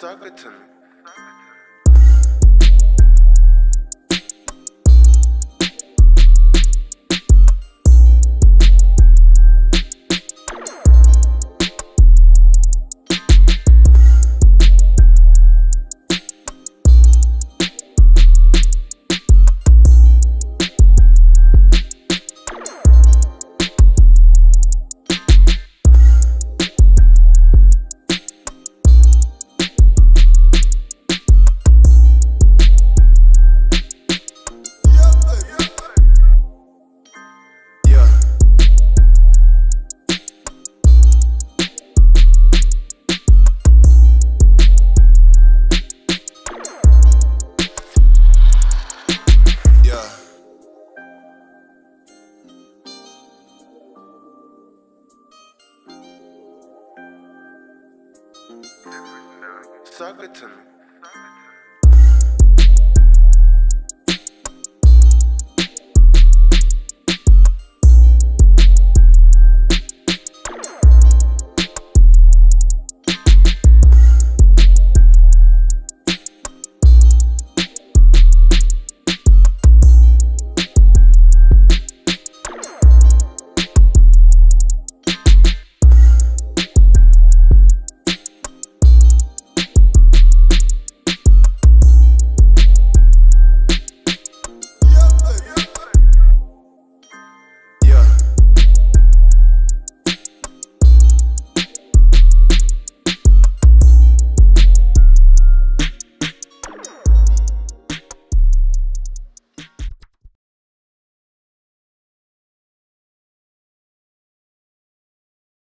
Talk Talk it to me.